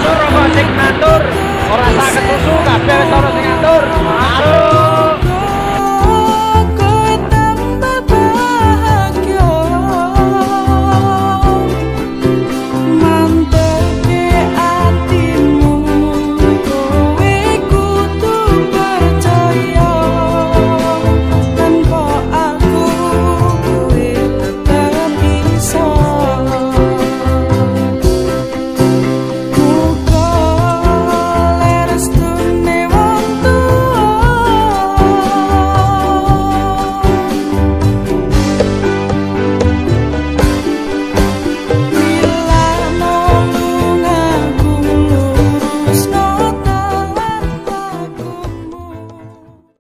Surabaya apa sing matur? Ora kabeh.